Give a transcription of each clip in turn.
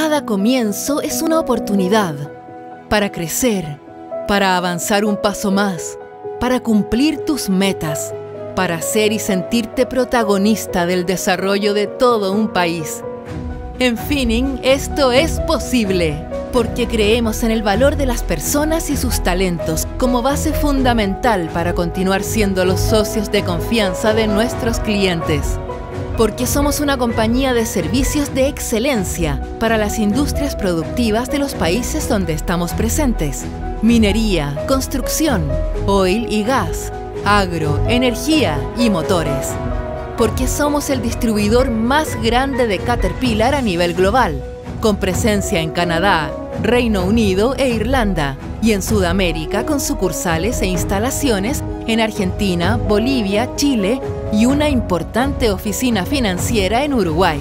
cada comienzo es una oportunidad para crecer, para avanzar un paso más, para cumplir tus metas, para ser y sentirte protagonista del desarrollo de todo un país. En Finning esto es posible porque creemos en el valor de las personas y sus talentos como base fundamental para continuar siendo los socios de confianza de nuestros clientes. Porque somos una compañía de servicios de excelencia para las industrias productivas de los países donde estamos presentes. Minería, construcción, oil y gas, agro, energía y motores. Porque somos el distribuidor más grande de Caterpillar a nivel global con presencia en Canadá, Reino Unido e Irlanda, y en Sudamérica con sucursales e instalaciones en Argentina, Bolivia, Chile y una importante oficina financiera en Uruguay.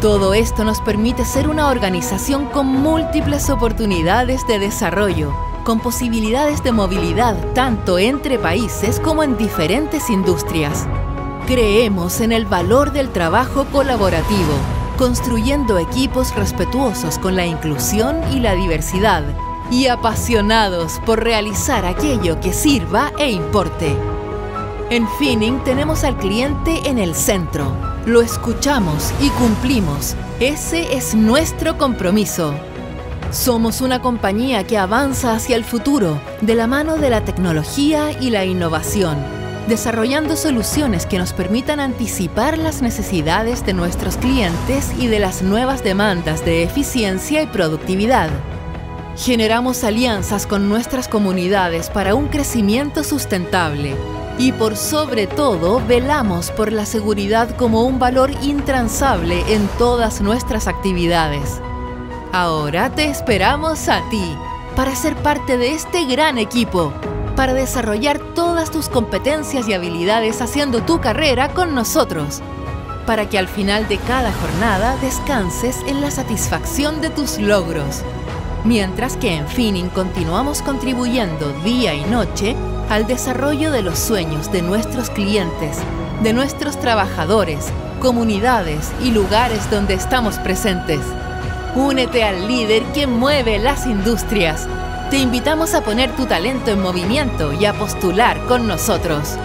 Todo esto nos permite ser una organización con múltiples oportunidades de desarrollo, con posibilidades de movilidad tanto entre países como en diferentes industrias. Creemos en el valor del trabajo colaborativo construyendo equipos respetuosos con la inclusión y la diversidad y apasionados por realizar aquello que sirva e importe. En Finning tenemos al cliente en el centro. Lo escuchamos y cumplimos. Ese es nuestro compromiso. Somos una compañía que avanza hacia el futuro de la mano de la tecnología y la innovación desarrollando soluciones que nos permitan anticipar las necesidades de nuestros clientes y de las nuevas demandas de eficiencia y productividad. Generamos alianzas con nuestras comunidades para un crecimiento sustentable y por sobre todo velamos por la seguridad como un valor intransable en todas nuestras actividades. Ahora te esperamos a ti para ser parte de este gran equipo para desarrollar todas tus competencias y habilidades haciendo tu carrera con nosotros, para que al final de cada jornada descanses en la satisfacción de tus logros. Mientras que en Finning continuamos contribuyendo día y noche al desarrollo de los sueños de nuestros clientes, de nuestros trabajadores, comunidades y lugares donde estamos presentes. Únete al líder que mueve las industrias te invitamos a poner tu talento en movimiento y a postular con nosotros.